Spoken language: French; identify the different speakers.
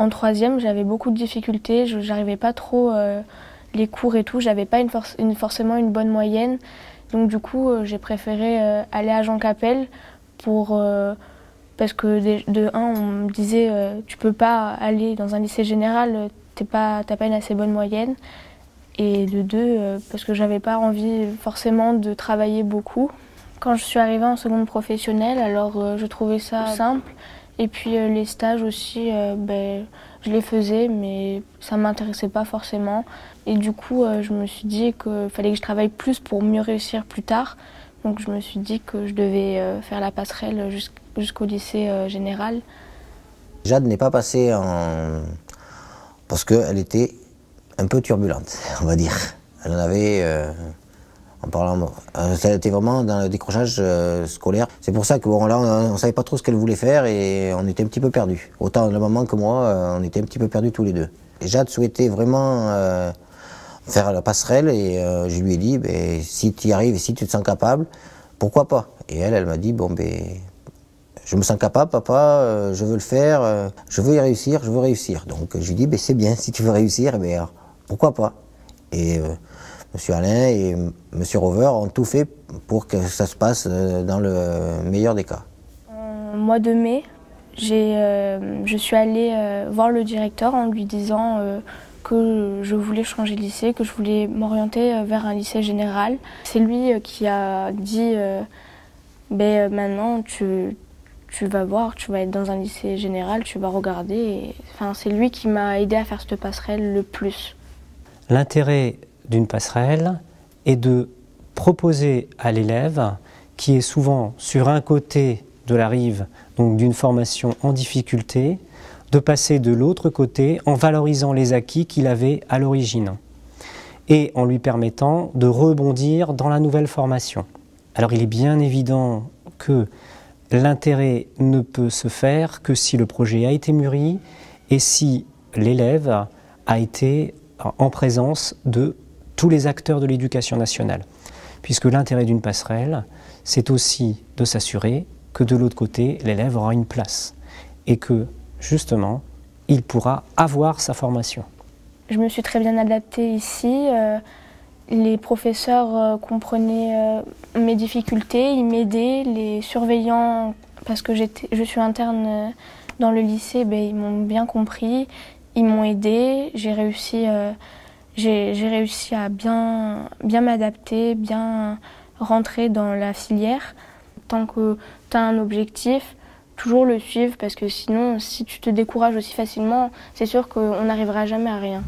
Speaker 1: En troisième, j'avais beaucoup de difficultés, je n'arrivais pas trop euh, les cours et tout, j'avais pas forcément une bonne moyenne. Donc du coup, euh, j'ai préféré euh, aller à Jean Capelle pour parce que de, un, on me disait tu peux pas aller dans un lycée général, t'es pas t'as pas une assez bonne moyenne. Et de deux, parce que j'avais pas envie forcément de travailler beaucoup. Quand je suis arrivée en seconde professionnelle, alors je trouvais ça simple. Et puis euh, les stages aussi, euh, ben, je les faisais, mais ça ne m'intéressait pas forcément. Et du coup, euh, je me suis dit qu'il fallait que je travaille plus pour mieux réussir plus tard. Donc je me suis dit que je devais faire la passerelle jusqu'au lycée général.
Speaker 2: Jade n'est pas passée en... parce qu'elle était un peu turbulente, on va dire. Elle en avait en parlant. Euh, ça a été vraiment dans le décrochage euh, scolaire. C'est pour ça que bon, là, on ne savait pas trop ce qu'elle voulait faire et on était un petit peu perdus. Autant la maman que moi, euh, on était un petit peu perdus tous les deux. Jade souhaitait vraiment faire la passerelle et je lui ai dit, ben, si tu y arrives et si tu te sens capable, pourquoi pas? Et elle, elle m'a dit, bon, ben, je me sens capable, papa, je veux le faire, je veux y réussir, je veux réussir. Donc je lui ai dit, ben, c'est bien, si tu veux réussir, ben, pourquoi pas? Et Monsieur Alain et Monsieur Rover ont tout fait pour que ça se passe euh, dans le meilleur des cas.
Speaker 1: En mois de mai, euh, je suis allée euh, voir le directeur en lui disant que je voulais changer de lycée, que je voulais m'orienter vers un lycée général. C'est lui qui a dit ben, maintenant tu, tu vas voir, tu vas être dans un lycée général, tu vas regarder. Enfin, c'est lui qui m'a aidé à faire cette passerelle le plus.
Speaker 3: L'intérêt d'une passerelle est de proposer à l'élève, qui est souvent sur un côté de la rive, donc d'une formation en difficulté, de passer de l'autre côté en valorisant les acquis qu'il avait à l'origine et en lui permettant de rebondir dans la nouvelle formation. Alors il est bien évident que l'intérêt ne peut se faire que si le projet a été mûri et si l'élève a été en présence de tous les acteurs de l'éducation nationale. Puisque l'intérêt d'une passerelle, c'est aussi de s'assurer que de l'autre côté, l'élève aura une place et que, justement, il pourra avoir sa formation.
Speaker 1: Je me suis très bien adaptée ici. Euh, les professeurs euh, comprenaient euh, mes difficultés, ils m'aidaient. Les surveillants, parce que je suis interne dans le lycée, ben, ils m'ont bien compris, ils m'ont aidé. J'ai réussi j'ai réussi à bien, m'adapter, bien rentrer dans la filière. Tant que tu as un objectif, toujours le suivre parce que sinon, si tu te décourages aussi facilement, c'est sûr qu'on n'arrivera jamais à rien.